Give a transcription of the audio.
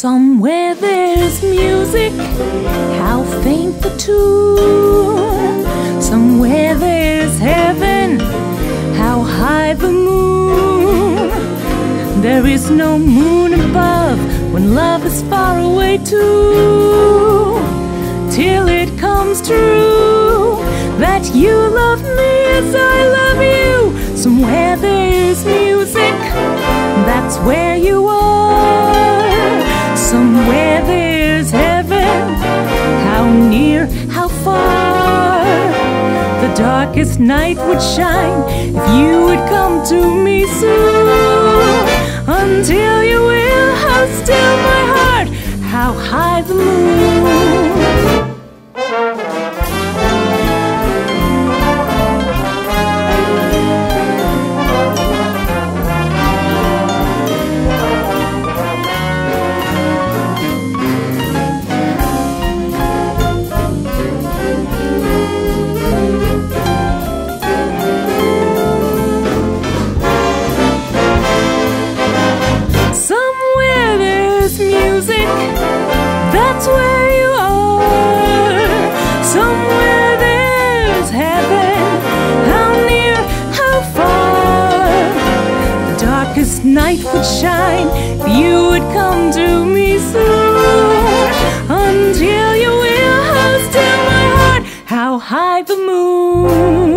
Somewhere there's music, how faint the tune. Somewhere there's heaven, how high the moon. There is no moon above when love is far away too. Till it comes true that you love me as I love you. Somewhere there's music, that's where you are. Somewhere there's heaven, how near, how far. The darkest night would shine if you would come to me soon. Until you will, how still my heart, how high the moon. That's where you are. Somewhere there's heaven, how near, how far. The darkest night would shine you would come to me soon. Until you will, still my heart, how high the moon.